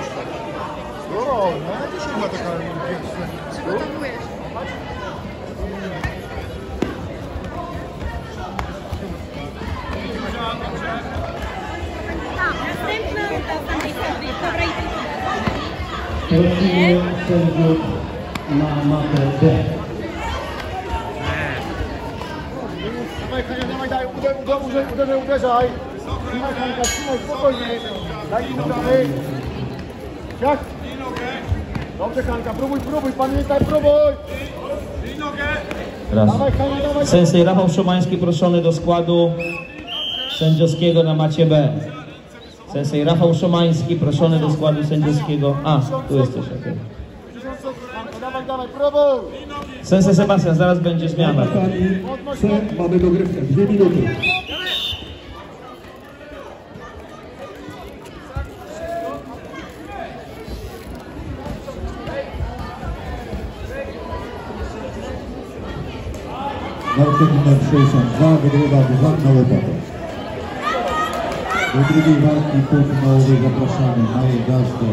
O, no dzisiaj ma taka pierwsza. Przygotowujesz. Następna runda sędziowska. Dobra, idę. Prosimy sędziów na dawaj, daj, uderzaj, uderzaj, uderzaj. Trzymaj, Hanka, trzymaj, spokojnie. Daj mi udamy. Jak? Dobrze, Hanka, próbuj, próbuj, pamiętaj, próbuj. Raz. Dawaj, Hania, dawaj. Sensei Rafał Szomański proszony do składu sędziowskiego na macie B. Sensei Rafał Szomański proszony do składu sędziowskiego. A, tu jesteś, okej. Hanka, dawaj, dawaj, próbuj. Sensei Sebastian, zaraz będzie zmiana. Mamy dogrywkę, dwie minuty. Вартиннер 62 відвідав дизайн на лопату. У другій варті тут на увазі запрошений Майдашко.